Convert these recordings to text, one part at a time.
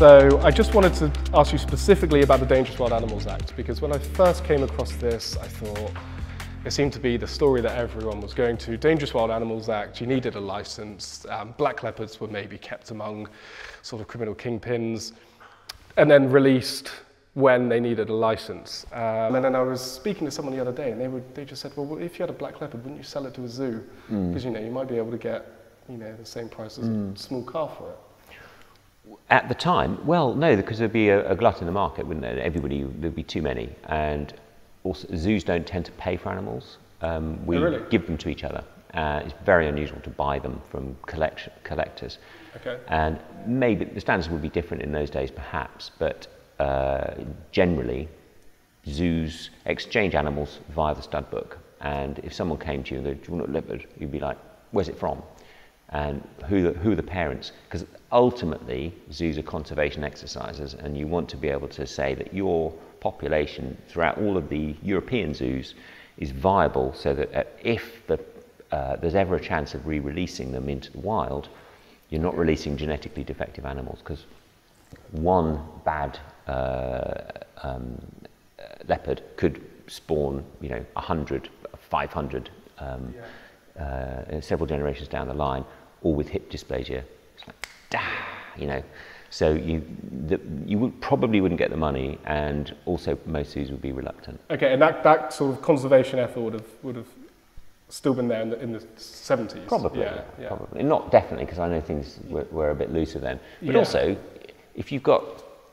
So I just wanted to ask you specifically about the Dangerous Wild Animals Act because when I first came across this, I thought it seemed to be the story that everyone was going to. Dangerous Wild Animals Act, you needed a license. Um, black leopards were maybe kept among sort of criminal kingpins and then released when they needed a license. Um, and then I was speaking to someone the other day and they, would, they just said, well, if you had a black leopard, wouldn't you sell it to a zoo? Because, you know, you might be able to get, you know, the same price as a small car for it. At the time, well, no, because there'd be a, a glut in the market, wouldn't there? Everybody, there'd be too many. And also, zoos don't tend to pay for animals. Um, we Oh, really? give them to each other. Uh, it's very unusual to buy them from collection, collectors. Okay. And maybe the standards would be different in those days, perhaps, but uh, generally, zoos exchange animals via the stud book. And if someone came to you and go, Do you want a leopard? You'd be like, Where's it from? And who, the, who are the parents? Because ultimately, zoos are conservation exercises, and you want to be able to say that your population throughout all of the European zoos is viable so that uh, if the, uh, there's ever a chance of re releasing them into the wild, you're not releasing genetically defective animals. Because one bad uh, um, leopard could spawn, you know, 100, 500, um, uh, several generations down the line, all with hip dysplasia. It's like, dah, you know. So you, the, you would, probably wouldn't get the money, and also most zoos would be reluctant. Okay, and that, that sort of conservation effort would have, would have still been there in the, in the 70s? Probably, Yeah, yeah. probably. Not definitely, because I know things were, were a bit looser then. But Yeah. also, if you've got,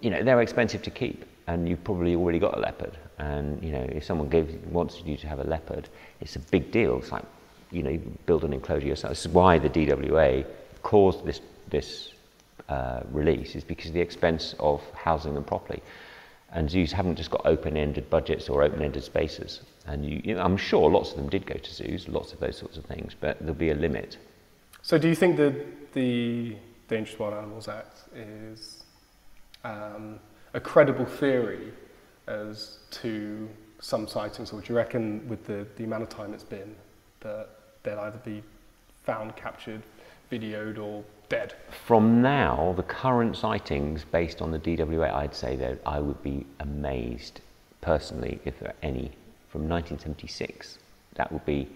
you know, they're expensive to keep, and you've probably already got a leopard. And you know, if someone gives, wants you to have a leopard, it's a big deal. It's like, you know, build an enclosure yourself. This is why the DWA caused this this uh, release, is because of the expense of housing them properly. And zoos haven't just got open-ended budgets or open-ended spaces. And you, you know, I'm sure lots of them did go to zoos, lots of those sorts of things, but there'll be a limit. So do you think that the Dangerous Wild Animals Act is um, a credible theory as to some sightings, or do you reckon with the, the amount of time it's been that they'll either be found, captured, videoed, or dead? From now, the current sightings based on the DWA, I'd say that I would be amazed personally if there are any from 1976. That would be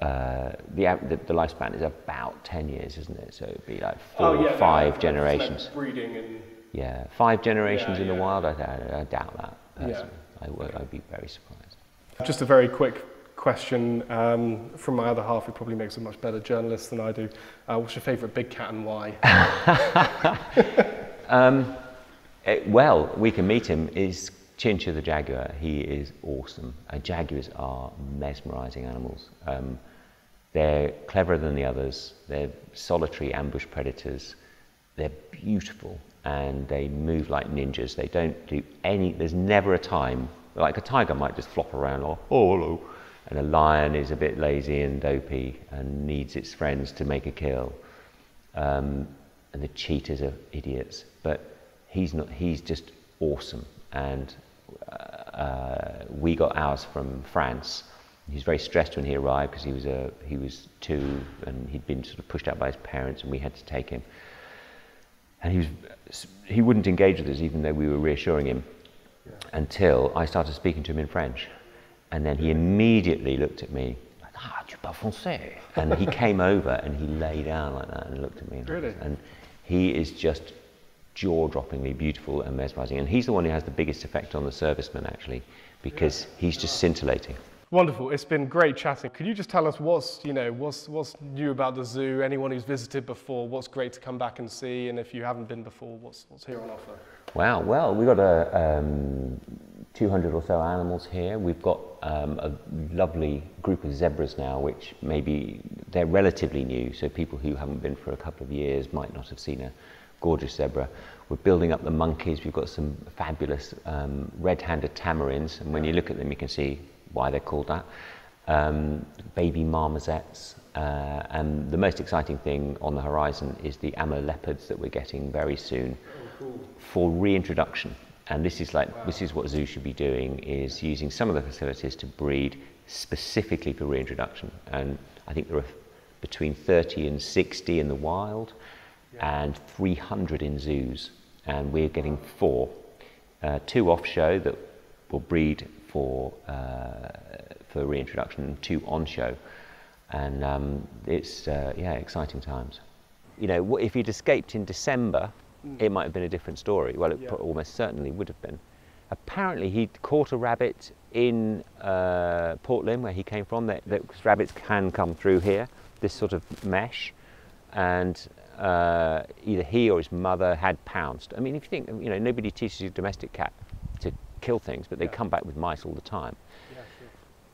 uh, the, the the lifespan is about 10 years, isn't it? So it'd be like four, or five generations. Breeding and Yeah, five generations Yeah, in the yeah. wild. I, I, I doubt that. Yeah. I would. I'd be very surprised. Just a very quick question um, from my other half, who probably makes a much better journalist than I do. Uh, what's your favourite big cat and why? Eh, well, we can meet him. Is Chincha the jaguar? He is awesome. Uh, jaguars are mesmerising animals. Um, they're cleverer than the others. They're solitary ambush predators. They're beautiful and they move like ninjas. They don't do any. There's never a time like a tiger might just flop around or oh hello, and a lion is a bit lazy and dopey and needs its friends to make a kill um, and the cheetahs are idiots. But he's not. He's just awesome. And uh, we got ours from France. He was very stressed when he arrived because he was a he was two and he'd been sort of pushed out by his parents, and we had to take him. And he was he wouldn't engage with us even though we were reassuring him until I started speaking to him in French. And then he immediately looked at me like, ah, tu parles français. And he came over and he lay down like that and looked at me. Really? And he is just jaw-droppingly beautiful and mesmerizing. And he's the one who has the biggest effect on the servicemen, actually, because he's just scintillating. Wonderful. It's been great chatting. Could you just tell us what's, you know, what's, what's new about the zoo? Anyone who's visited before, what's great to come back and see? And if you haven't been before, what's, what's here on offer? Wow, well, we've got a, um, 200 or so animals here. We've got um, a lovely group of zebras now, which maybe they're relatively new, so people who haven't been for a couple of years might not have seen a gorgeous zebra. We're building up the monkeys. We've got some fabulous um, red-handed tamarins, and when you look at them, you can see why they're called that. Um, baby marmosets, uh, and the most exciting thing on the horizon is the Amur leopards that we're getting very soon for reintroduction. And this is like this is what zoos should be doing: is using some of the facilities to breed specifically for reintroduction. And I think there are between 30 and 60 in the wild, and 300 in zoos. and we're getting four. Uh, two off show that will breed for, uh, for reintroduction, and two on show. And um, it's, uh, yeah, exciting times. You know, if he'd escaped in December, mm. it might have been a different story. Well, it yeah. almost certainly would have been. Apparently, he'd caught a rabbit in uh, Port Lympne, where he came from. That, that rabbits can come through here, this sort of mesh, and uh, either he or his mother had pounced. I mean, if you think, you know, nobody teaches a domestic cat to kill things, but they yeah. come back with mice all the time. Yeah, sure.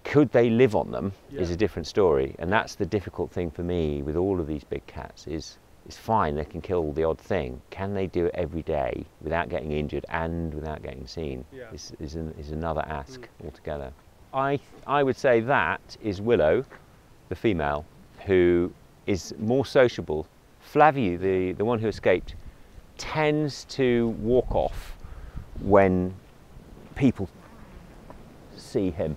Could they live on them yeah. is a different story, and that's the difficult thing for me with all of these big cats is it's fine, they can kill the odd thing. Can they do it every day without getting injured and without getting seen yeah. is, is, an, is another ask mm. altogether. I, I would say that is Willow, the female, who is more sociable Flaviu, the, the one who escaped, tends to walk off when people see him.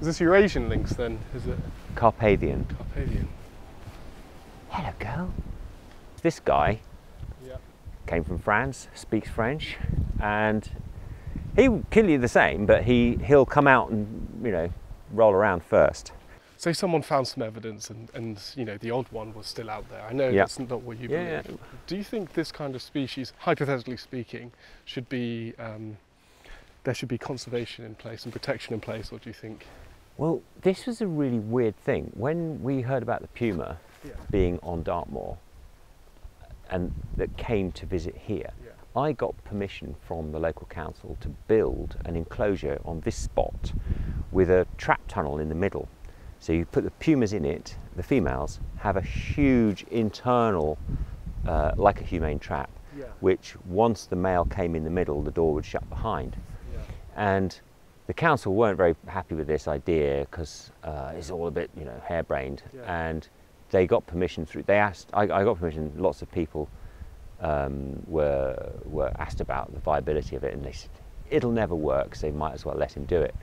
Is this Eurasian lynx then? Is it? Carpathian. Carpathian. Hello, girl. This guy yeah. came from France, speaks French, and he will kill you the same, but he, he'll come out and, you know, roll around first So someone found some evidence and, and you know the odd one was still out there. I know yeah. that's not what you yeah, believe. Yeah. Do you think this kind of species, hypothetically speaking, should be um, there should be conservation in place and protection in place, or do you think? Well, this was a really weird thing. When we heard about the puma yeah. being on Dartmoor and that came to visit here, I got permission from the local council to build an enclosure on this spot with a trap tunnel in the middle so you put the pumas in it, the females have a huge internal, uh, like a humane trap, yeah. which once the male came in the middle, the door would shut behind. Yeah. And the council weren't very happy with this idea because uh, it's all a bit, you know, harebrained. Yeah. And they got permission through. They asked. I, I got permission. Lots of people um, were were asked about the viability of it, and they said it'll never work. So they might as well let him do it.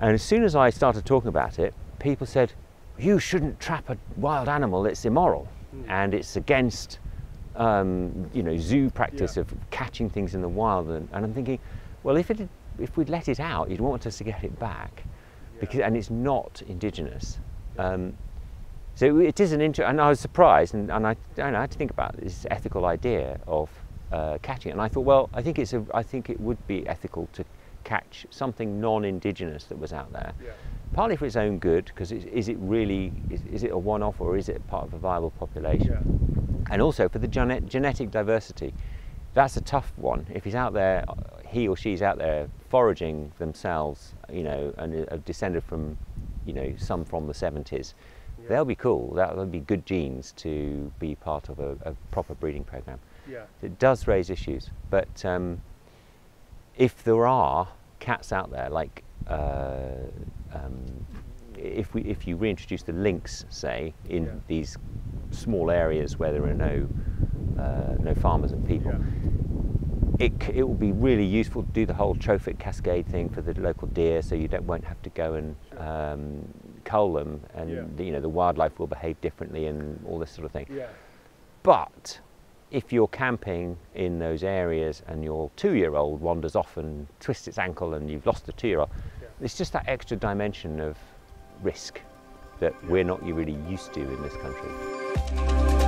And as soon as I started talking about it, people said, you shouldn't trap a wild animal, it's immoral. Mm. And it's against, um, you know, zoo practice yeah. of catching things in the wild. And, and I'm thinking, well, if, it, if we'd let it out, you'd want us to get it back. Yeah. Because, and it's not indigenous. Um, so it is an interesting, and I was surprised, and, and I, I, know, I had to think about this ethical idea of uh, catching it. And I thought, well, I think, it's a, I think it would be ethical to catch something non-indigenous that was out there. Yeah partly for its own good, because is it really, is, is, it a one-off or is it part of a viable population? Yeah. And also for the gene genetic diversity. That's a tough one. If he's out there, he or she's out there foraging themselves, you know, and are descended from, you know, some from the 70s, yeah. They'll be cool. That'll be good genes to be part of a, a proper breeding program. Yeah. It does raise issues, but um, if there are cats out there like uh, um, if, we, if you reintroduce the lynx, say, in yeah. these small areas where there are no, uh, no farmers and people, yeah. it, it will be really useful to do the whole trophic cascade thing for the local deer so you don't, won't have to go and um, them and yeah. you know, the wildlife will behave differently and all this sort of thing. But if you're camping in those areas and your two-year-old wanders off and twists its ankle and you've lost the two-year-old, it's just that extra dimension of risk that we're not really used to in this country.